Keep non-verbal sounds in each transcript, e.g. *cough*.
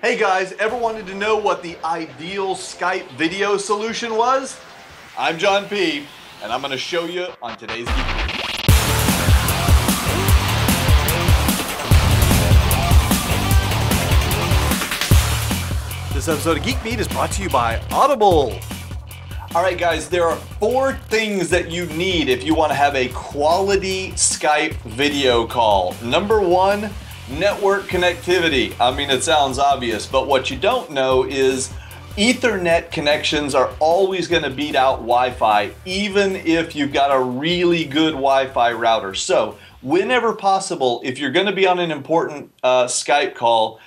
Hey guys, ever wanted to know what the ideal Skype video solution was? I'm John P, and I'm going to show you on today's Geek This episode of Geek Beat is brought to you by Audible. All right, guys, there are four things that you need if you want to have a quality Skype video call. Number one, network connectivity. I mean, it sounds obvious, but what you don't know is Ethernet connections are always going to beat out Wi Fi, even if you've got a really good Wi Fi router. So, whenever possible, if you're going to be on an important uh, Skype call,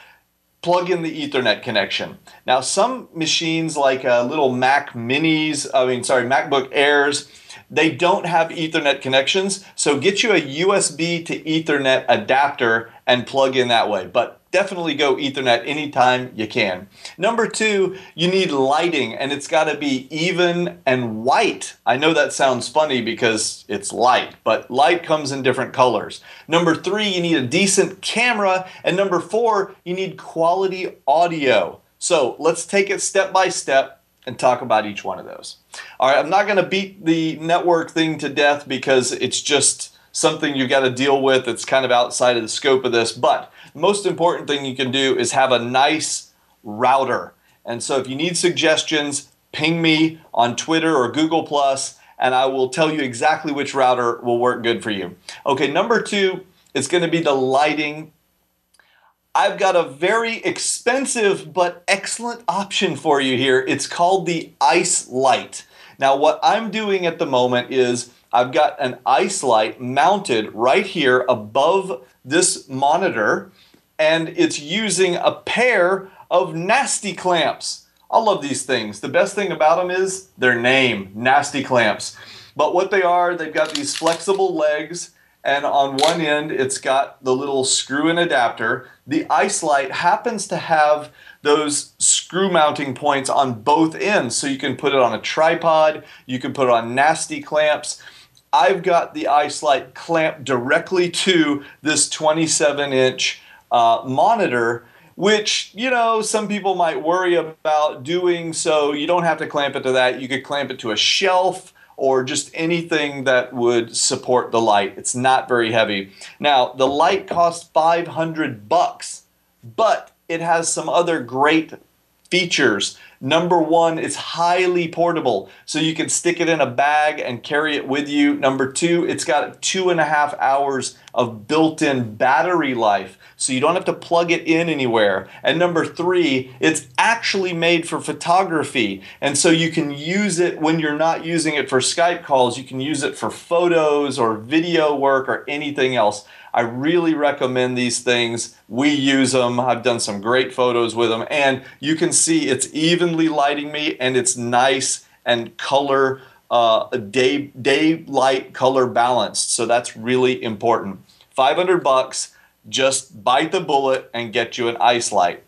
plug in the Ethernet connection. Now, some machines like uh, little Mac Minis, I mean, sorry, MacBook Airs, they don't have Ethernet connections. So get you a USB to Ethernet adapter and plug in that way. But definitely go Ethernet anytime you can. Number two, you need lighting and it's got to be even and white. I know that sounds funny because it's light, but light comes in different colors. Number three, you need a decent camera. And number four, you need quality audio. So let's take it step by step and talk about each one of those. All right, I'm not going to beat the network thing to death because it's just something you've got to deal with. that's kind of outside of the scope of this, but most important thing you can do is have a nice router. And so if you need suggestions, ping me on Twitter or Google Plus, and I will tell you exactly which router will work good for you. Okay, number two, it's going to be the lighting. I've got a very expensive but excellent option for you here. It's called the Ice Light. Now, what I'm doing at the moment is I've got an ice light mounted right here above this monitor, and it's using a pair of nasty clamps. I love these things. The best thing about them is their name, nasty clamps. But what they are, they've got these flexible legs, and on one end, it's got the little screw in adapter. The ice light happens to have those screw mounting points on both ends, so you can put it on a tripod, you can put it on nasty clamps. I've got the ice light clamped directly to this 27 inch uh, monitor, which, you know, some people might worry about doing. So you don't have to clamp it to that. You could clamp it to a shelf or just anything that would support the light. It's not very heavy. Now, the light costs 500 bucks, but it has some other great features. Number one, it's highly portable, so you can stick it in a bag and carry it with you. Number two, it's got two and a half hours of built in battery life, so you don't have to plug it in anywhere. And number three, it's actually made for photography, and so you can use it when you're not using it for Skype calls, you can use it for photos or video work or anything else. I really recommend these things. We use them. I've done some great photos with them, and you can see it's evenly lighting me, and it's nice and color uh, day daylight color balanced. So that's really important. 500 bucks. Just bite the bullet and get you an ice light.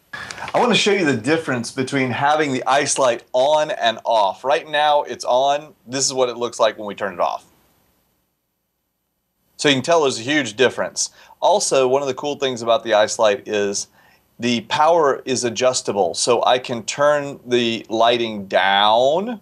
I want to show you the difference between having the ice light on and off. Right now it's on. This is what it looks like when we turn it off. So you can tell there's a huge difference. Also, one of the cool things about the ice light is the power is adjustable. So I can turn the lighting down.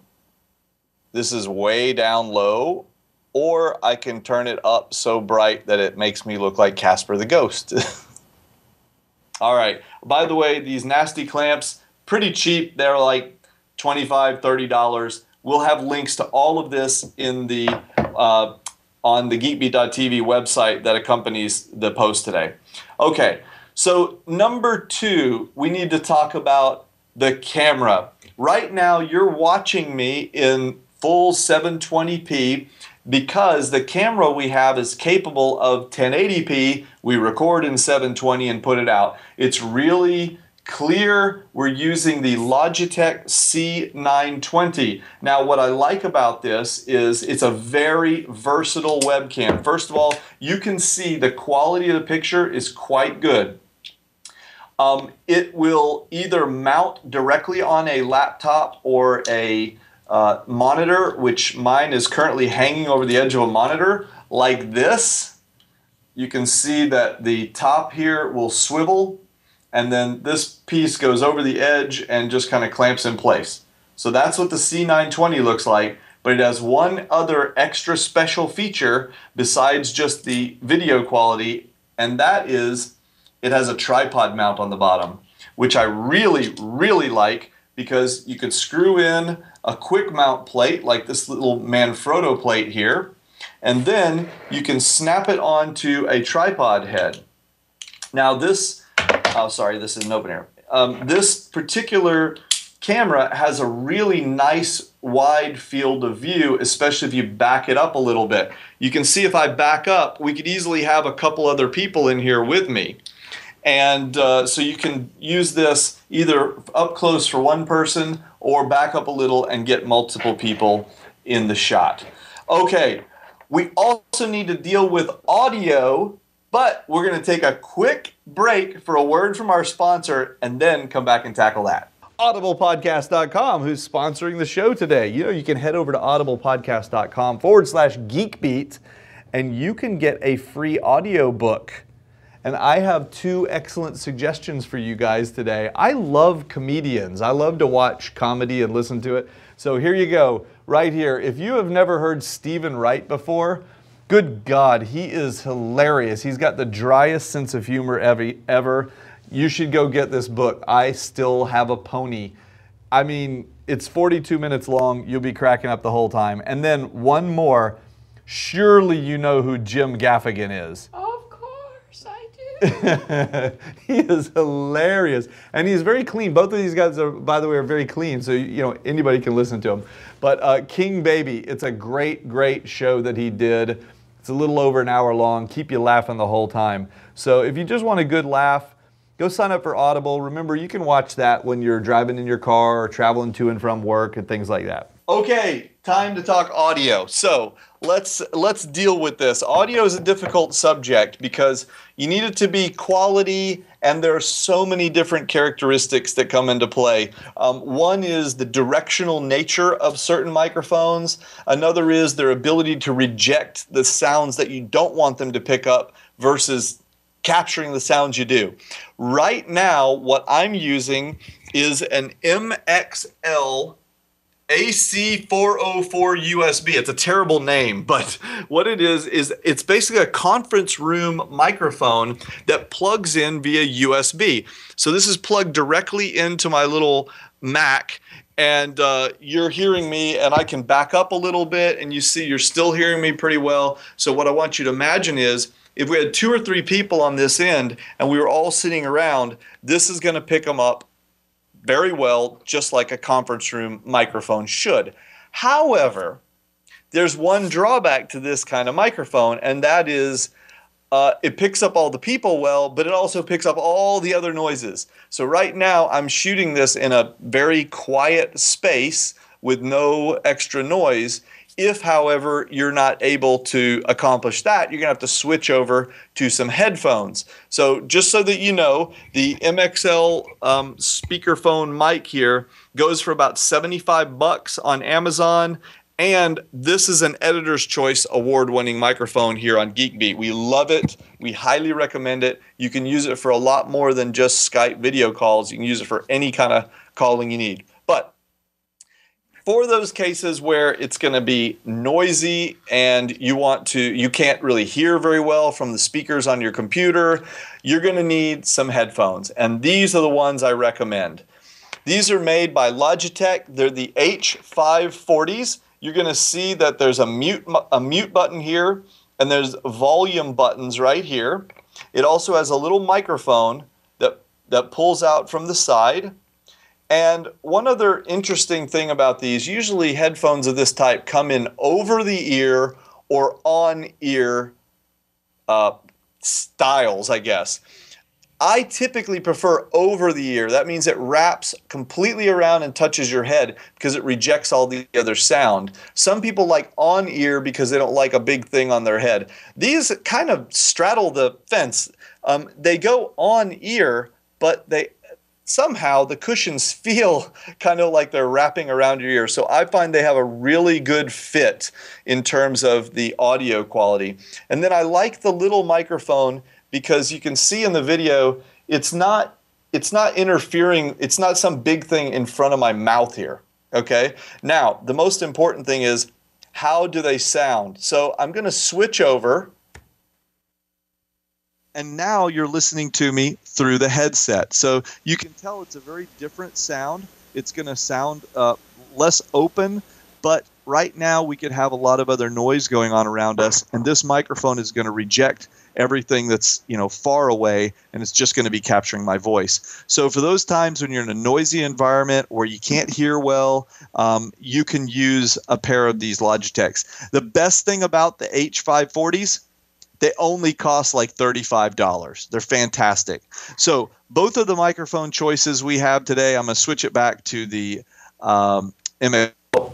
This is way down low. Or I can turn it up so bright that it makes me look like Casper the Ghost. *laughs* All right. By the way, these nasty clamps, pretty cheap. They're like $25, $30. We'll have links to all of this in the uh, on the geekbeat.tv website that accompanies the post today. Okay, so number two, we need to talk about the camera. Right now, you're watching me in full 720p because the camera we have is capable of 1080p. We record in 720 and put it out. It's really Clear, we're using the Logitech C920. Now, what I like about this is it's a very versatile webcam. First of all, you can see the quality of the picture is quite good. Um, it will either mount directly on a laptop or a uh, monitor, which mine is currently hanging over the edge of a monitor like this you can see that the top here will swivel and then this piece goes over the edge and just kind of clamps in place. So that's what the C920 looks like, but it has one other extra special feature besides just the video quality, and that is it has a tripod mount on the bottom, which I really, really like because you could screw in a quick mount plate like this little Manfrotto plate here, and then you can snap it onto a tripod head. Now this, oh sorry, this is an open air. Um, this particular camera has a really nice wide field of view, especially if you back it up a little bit. You can see if I back up, we could easily have a couple other people in here with me. And uh, so you can use this either up close for one person or back up a little and get multiple people in the shot. Okay, we also need to deal with audio, but we're going to take a quick break for a word from our sponsor and then come back and tackle that. AudiblePodcast.com, who's sponsoring the show today. You know, you can head over to audiblepodcast.com forward slash geekbeat and you can get a free audio book and I have two excellent suggestions for you guys today. I love comedians. I love to watch comedy and listen to it. So here you go, right here. If you have never heard Steven Wright before, good God, he is hilarious. He's got the driest sense of humor ever. ever. You should go get this book. I still have a pony. I mean, it's 42 minutes long. You'll be cracking up the whole time. And then one more. Surely you know who Jim Gaffigan is. Of course I do. *laughs* he is hilarious, and he's very clean. Both of these guys are, by the way, are very clean, so you know anybody can listen to him. But uh, King Baby, it's a great, great show that he did. It's a little over an hour long. Keep you laughing the whole time. So if you just want a good laugh, go sign up for Audible. Remember, you can watch that when you're driving in your car or traveling to and from work and things like that. Okay, time to talk audio. So let's let's deal with this. Audio is a difficult subject because you need it to be quality, and there are so many different characteristics that come into play. Um, one is the directional nature of certain microphones. Another is their ability to reject the sounds that you don't want them to pick up versus capturing the sounds you do. Right now, what I'm using is an MXL AC404 USB. It's a terrible name, but what it is is it's basically a conference room microphone that plugs in via USB. So this is plugged directly into my little Mac and uh, you're hearing me and I can back up a little bit and you see you're still hearing me pretty well. So what I want you to imagine is if we had two or three people on this end and we were all sitting around, this is going to pick them up very well, just like a conference room microphone should. However, there's one drawback to this kind of microphone, and that is uh, it picks up all the people well, but it also picks up all the other noises. So right now, I'm shooting this in a very quiet space with no extra noise, if, however, you're not able to accomplish that, you're going to have to switch over to some headphones. So, just so that you know, the MXL um, speakerphone mic here goes for about 75 bucks on Amazon. And this is an Editor's Choice award winning microphone here on GeekBeat. We love it. We highly recommend it. You can use it for a lot more than just Skype video calls. You can use it for any kind of calling you need for those cases where it's going to be noisy and you want to you can't really hear very well from the speakers on your computer you're going to need some headphones. And these are the ones i recommend. These are made by logitech. They're the h540s you're going to see that there's a mute a mute button here and there's volume buttons right here. It also has a little microphone that that pulls out from the side and one other interesting thing about these, usually headphones of this type come in over the ear or on ear uh, styles, I guess. I typically prefer over the ear. That means it wraps completely around and touches your head because it rejects all the other sound. Some people like on ear because they don't like a big thing on their head. These kind of straddle the fence. Um, they go on ear, but they somehow the cushions *laughs* feel kind of like they're wrapping around your ear. So I find they have a really good fit in terms of the audio quality. And then I like the little microphone because you can see in the video it's not it's not interfering, it's not some big thing in front of my mouth here. Okay? Now, the most important thing is how do they sound? So I'm going to switch over and now you're listening to me through the headset. So you can tell it's a very different sound. It's going to sound uh, less open, but right now we could have a lot of other noise going on around us, and this microphone is going to reject everything that's you know far away and it's just going to be capturing my voice so for those times when you're in a noisy environment where you can't hear well um, you can use a pair of these logitechs the best thing about the h540s they only cost like $35. They're fantastic. So, both of the microphone choices we have today, I'm going to switch it back to the um, Both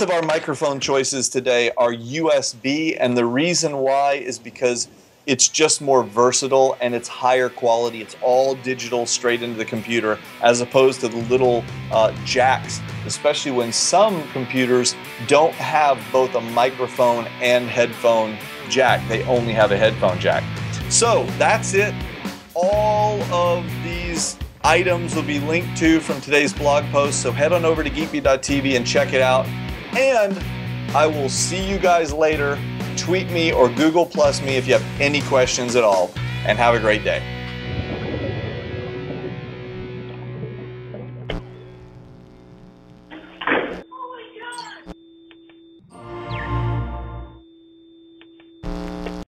of our microphone choices today are USB, and the reason why is because it's just more versatile and it's higher quality. It's all digital straight into the computer as opposed to the little uh, jacks, especially when some computers don't have both a microphone and headphone jack. They only have a headphone jack. So that's it. All of these items will be linked to from today's blog post. So head on over to geekbeat.tv and check it out. And I will see you guys later. Tweet me or Google Plus me if you have any questions at all. And have a great day.